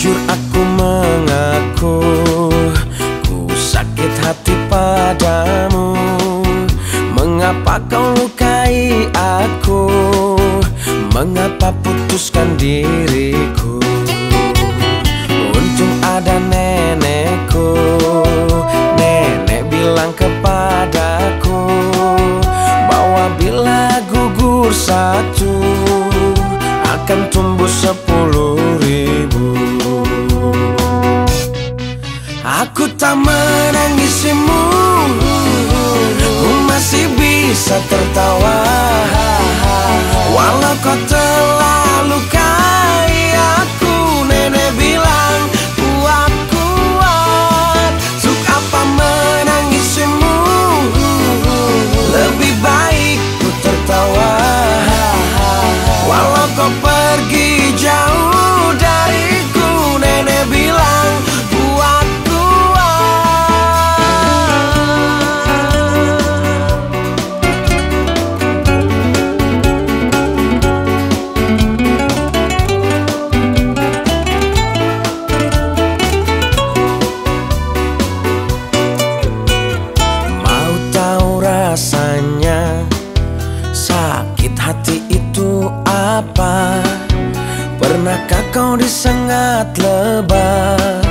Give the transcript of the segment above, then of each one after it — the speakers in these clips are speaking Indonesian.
Jujur aku mengaku Ku sakit hati padamu. Mengapa kau lukai aku? Mengapa putuskan diriku? Untung ada nenekku. Nenek bilang kepadaku Bahwa bila gugur satu Aku tak menangisimu. Ku masih bisa tertawa. Walau kau telah lukai aku Nenek bilang kuat kuat Untuk apa menangisimu? Lebih baik ku tertawa. Walau kau pergi kau disengat lebah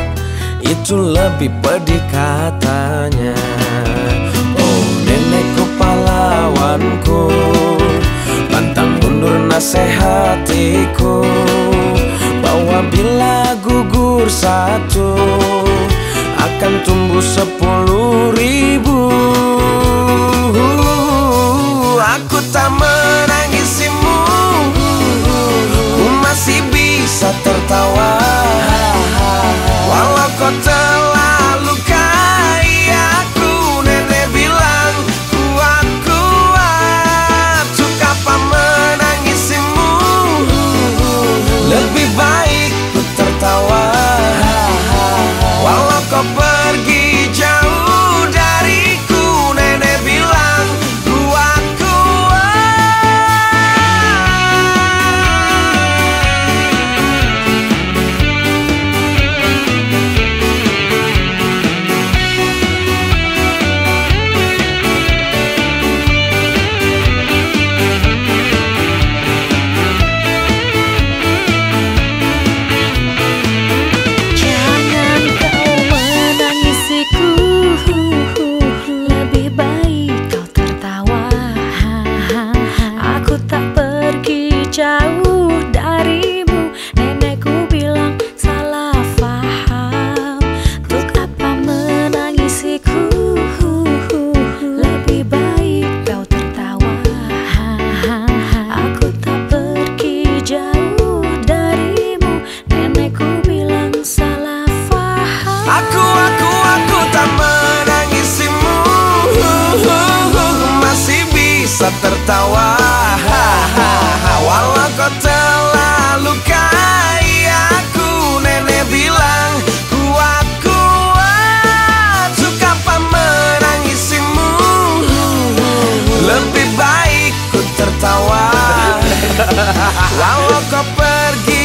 Itu lebih pedih katanya. Oh nenekku pahlawanku Pantang mundur nasihatiku. Bahwa bila gugur satu Akan tumbuh sepuluh ribu. Aku tak tertawa. Hahaha Walau kau telah lukai aku Nenek bilang kuat-kuat Suka menangisimu Lebih baik ku tertawa. Walau kau pergi